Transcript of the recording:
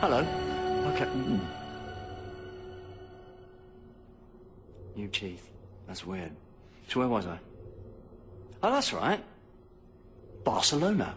Hello. Okay. Mm. New teeth. That's weird. So where was I? Oh, that's right. Barcelona.